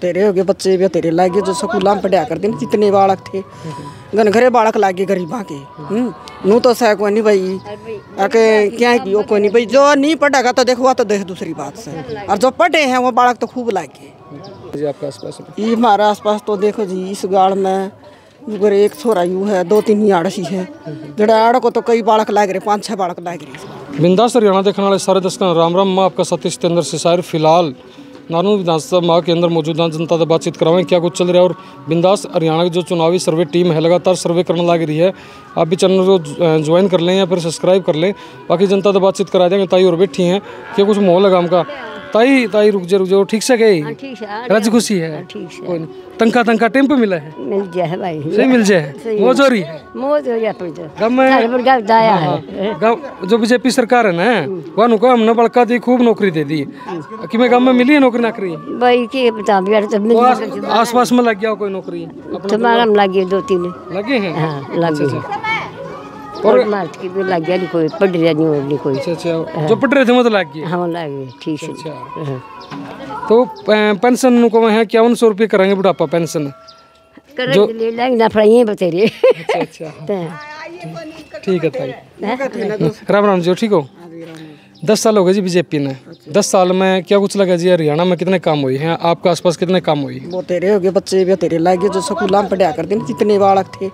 तेरे हो गए बच्चे भी तेरे लागे जो स्कूल में पढ़ाया करते जितने बालक थे। घन घरे बालक लागे गरीबा के हम्म, नू तो सह कोई नहीं भाई। आके क्या की वो कोई नहीं भाई। जो नहीं पढ़ेगा तो देखो तो देख दूसरी बात से। और जो पढ़े हैं वो बालक तो खूब लागे जी आपके आसपास ये हमारे आसपास तो देखो जी इस गाड़ में अगर एक छोरा यू है दो तीन ही आड़सी है। जड़ा आड़ को तो कई बालक लाग रहे पाँच छह बालक लाग रहे। बिंदास हरियाणा देखने वाले सारे दर्शकों राम राम मैं आपका सतीश चंद्र सिसार फ़िलहाल नानू विधानसभा के अंदर मौजूदा जनता से बातचीत करावें। क्या कुछ चल रहा है? और बिंदास हरियाणा की जो चुनावी सर्वे टीम है, लगातार सर्वे करने लग रही है। आप भी चैनल को ज्वाइन कर लें या फिर सब्सक्राइब कर लें। बाकी जनता से बातचीत करा देंगे। ताई और बैठी हैं। क्या कुछ माहौल है काम का? ताई ताई रुक जा रुक जाओ ठीक से गई? ठीक है रज खुशी है? ठीक से। तंका तंका टेंपो मिला है? मिल जाए भाई। सही मिल जाए वो जो रही है? मौज हो गाँव है गाँव जो बीजेपी सरकार है ना वहाँ को हमने बड़का दी खूब नौकरी दे दी। कि मैं गाँव में मिली है नौकरी नाकरी? भाई के बता तो आस, आस पास में लग गया कोई नौकरी? तुम्हारा लगी दो तीन। लगे हैं? हाँ लग। गई और मार्च की भी लग गया नहीं कोई पढ़ रहा नहीं और नहीं कोई। अच्छा अच्छा जो पढ़ रहे थे वो तो लग? गए हाँ लग गए ठीक है। अच्छा। हाँ। तो पेंशन को है क्या सौ रुपये करेंगे बुढ़ापा पेंशन? कर ले लग ना पड़ाइए बतेरे। अच्छा अच्छा। ठीक है भाई। राम राम जी ठीक हो? दस साल हो गए जी बीजेपी ने। दस साल में क्या कुछ लगा जी? हरियाणा में कितने काम हुए हैं? आपके आसपास कितने काम हुए? वो तेरे हो गए बच्चे भी तेरे लागे जो स्कूल में पढ़ाया करते ना जितने बालक थे।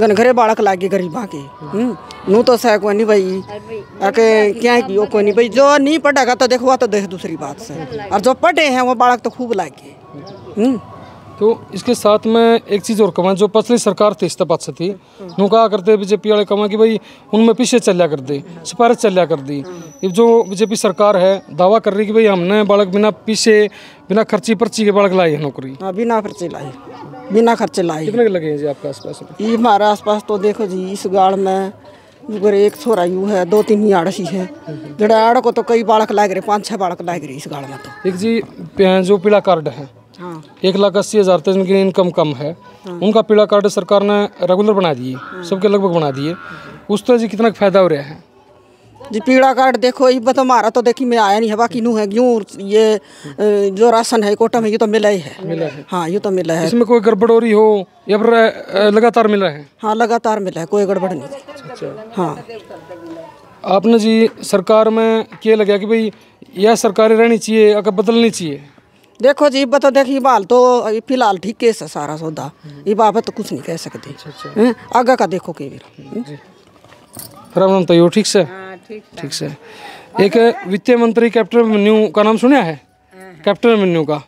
घन घरे बालक लागे गरीबा के। हम्म, नू तो सह कोई नहीं भाई। आके क्या की वो कोई नहीं भाई। जो नहीं पढ़ेगा तो देखो तो देख दूसरी बात से। और जो पढ़े हैं वो बालक तो खूब लागे तो इसके साथ में एक चीज़ और कहूँ जो पिछली सरकार थी इस्तीफा से थी नु कहा करते बीजेपी वाले कहूँ कि भाई उनमें पीछे चलिया कर दे सिफारिश चलिया कर दी। ये जो बीजेपी सरकार है दावा कर रही कि भाई हमने बालक बिना पीछे बिना खर्ची पर्ची के बालक लाई है नौकरी। हाँ बिना खर्चे लाई बिना खर्चे लाए कितने लगे हैं जी आपके आसपास? ये हमारे आसपास तो देखो जी इस गाड़ में अगर एक छोरा यू है दो तीन ही आड़सी है। जड़ा आड़ को तो कई बालक लाग रहे पाँच छह बालक लाग रहे इस गाड़ में तो। एक जी जो पीला कार्ड है हाँ। एक लाख अस्सी हज़ार तक जिनकी इनकम कम है। उनका पीला कार्ड सरकार ने रेगुलर बना दिए। सबके लगभग बना दिए। उस तरह जी कितना फ़ायदा हो रहा है? जी पीड़ा कार्ड देखो ये तो हमारा तो देखी में आया नहीं है बाकी नू है यूँ ये जो राशन है कोटा में ये तो मिला ही है। मिला है। हाँ ये तो मिला है। इसमें कोई गड़बड़ हो रही हो या फिर लगातार मिल रहा है? हाँ लगातार मिला है कोई गड़बड़ नहीं। अच्छा। हाँ। आपने जी सरकार में क्या लगा कि भाई यह सरकारें रहनी चाहिए अगर बदलनी चाहिए? देखो जी बता देखिए बाल तो अभी फ़िलहाल ठीक केस है सारा सौदा। ये बाबा तो कुछ नहीं कह सकते। आगे का देखो के राम राम तो ठीक से? ठीक से। एक वित्तीय मंत्री कैप्टन मेन्यू का नाम सुना है? कैप्टन मेन्यू का?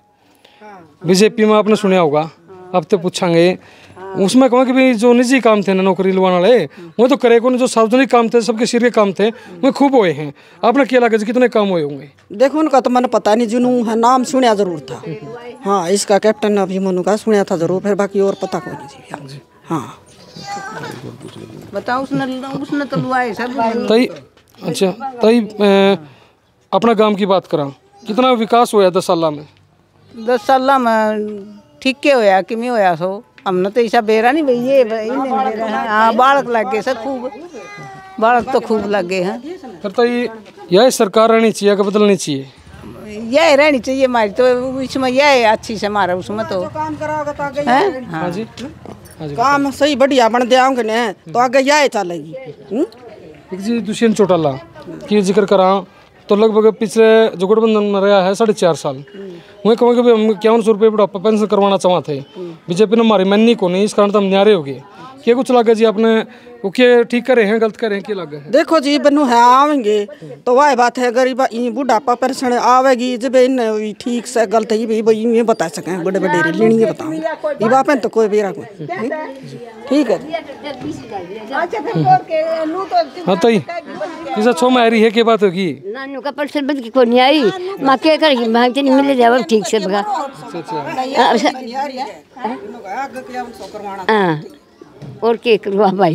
बीजेपी में आपने सुना होगा। अब तो पूछांगे। उसमें कहूँ कि भाई जो निजी काम थे ना नौकरी लवाने वाले वो तो करे को जो सार्वजनिक काम थे सबके सिर के काम थे वो खूब हुए हैं। आपने क्या लगा जी कितने काम हुए होंगे? देखो उनका तो मैंने पता नहीं जिनू है नाम सुना ज़रूर था। हाँ इसका कैप्टन अभिमन्यु का सुना था ज़रूर फिर बाकी और पता कोई नहीं जी। हाँ। बताओ उसने उसने तो लुआए सब। तई अच्छा तई अपना गाँव की बात करा कितना विकास हुआ दस साल में? दस साल में ठीक के होया? किमें होया सो? हमने तो ऐसा बेरा नहीं भाई ये भाई नहीं बेरा है। हाँ बालक लग गए सब खूब। बालक तो खूब लग गए हैं। फिर तई यह सरकार रहनी चाहिए कि बदलनी चाहिए? यह रहनी चाहिए हमारी तो इसमें यह है अच्छी से हमारा उसमें तो। काम कराओगे तो आगे हैं? हाँ जी। हाँ जी काम सही बढ़िया बन दियाओगे ने तो आगे यह चलेगी। हम्म? एक जी दुष्यंत चौटाला की ज़िक्र करा तो लगभग पिछले जो गठबंधन में रहा है साढ़े चार साल। वही कहूँ कि हम इक्यावन सौ रुपये बुढ़ापा पेंशन करवाना चाहते थे बीजेपी ने हमारी माननी को नहीं इस कारण तो हम न्यारे हो गए क्या कुछ लगा जी आपने वो क्या ठीक करे हैं गलत करे हैं क्या लगा है? देखो जी बनु है आवेंगे। तो वह बात है गरीब ई बुढ़ापा पेंशन आवेगी जब इन ई ठीक से गलत ही भी भाई ये बता सकें बड़े बड़े रे लेनी है बताऊँ। ये बाप तो कोई बेरा कोई ठीक है। हाँ तई किसा छो में आ रही है क्या बात होगी? नानू का परसल बद की को नहीं आई? माँ क्या करेगी माँ नहीं मिले जाओ ठीक से बगा। हाँ। और के करवा भाई।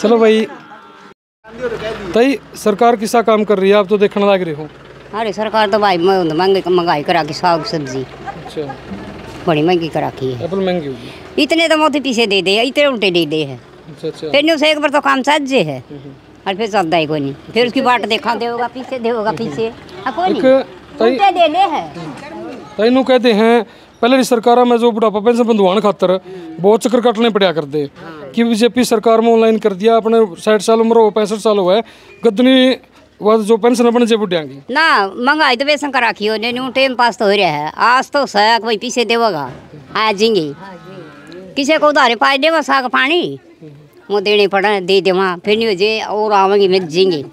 चलो भाई। तई सरकार किसा काम कर रही है? आप तो देखने लग रहे। हो हमारी सरकार तो भाई महँगी महँगाई करा की साग सब्ज़ी। अच्छा। बड़ी महँगी करा की है एप्पल महँगी होगी। इतने तो मोदी पीछे दे दे इतने उल्टे दे दे है। अच्छा अच्छा। फिर न्यूज़ एक बार तो काम साजे है। और फिर चलता ही कोई नहीं। फिर उसकी बाट देखा देगा पीछे देगा पीछे। हाँ, कोई नहीं। उल्टे दे ले है। तो इन्हों कहते हैं पहले की सरकार में जो बुढ़ापा पेंशन बंधुआन खातर बहुत चक्कर काटने पड़ा करते कि बीजेपी सरकार में ऑनलाइन कर दिया अपने साठ साल उम्र हो पैंसठ साल हुआ है गदनी जो पेंशन अपने जे बुढ़िया की ना महँगाई तो बेसन कर हो टाइम पास तो हो रहा है आज तो सक भाई पीछे देवगा आ जाएँगे किसी को उधारे पाए देवा साग पानी वो देने पड़ा दे देवा फिर नहीं हो जाए और आवेंगे मिल जाएँगे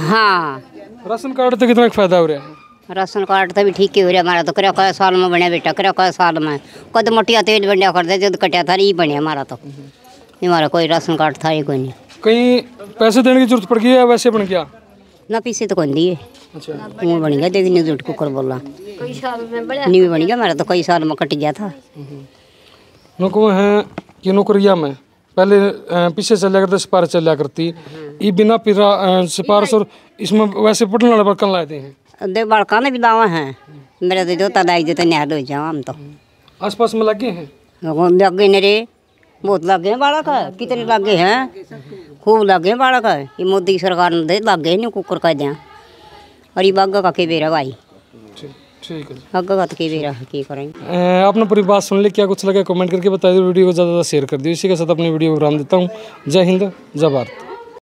हाँ राशन कार्ड से कितना फ़ायदा हो रहा है राशन कार्ड तो भी ठीक ही हो रहा हमारा तो। करा कई साल में बनया बेटा करा कई साल में। कद मोटिया तेल बनया कर दे जब कटिया था ये बनया हमारा तो। हमारा कोई राशन कार्ड था ही कोई नहीं। कहीं पैसे देने की ज़रूरत पड़ गई है वैसे बन गया? ना पीछे तो कौन दिए अच्छा। वो बन गया देख नहीं जुट कुकर बोला। नहीं भी बन गया हमारा तो कई साल में कट गया था। नको है कि नौकरिया में। पहले पीछे चलिया करते सिफारिश चलिया करती ये बिना पिरा सिफारिश और इसमें वैसे पढ़ने वाले बर्तन लाते हैं दे बड़का ने भी दावा है। मेरा तो जोता दाई जो तो न्याल हो जाओ हम तो। आसपास में लगे हैं? लगे ने रे। बहुत लगे हैं बालक है। कितने लगे हैं? खूब लगे हैं बालक है। ये मोदी सरकार ने दे लगे नहीं कुकर कह दिया और ये बागा का के बेरा भाई। ठीक है। बागा का तो के बेरा की करेंगे अ, आपने पूरी बात सुन ली क्या कुछ लगा? कमेंट करके बता दो वीडियो को ज़्यादा ज़्यादा शेयर कर दियो इसी के साथ अपनी वीडियो को विराम देता हूँ। जय हिंद जय भारत।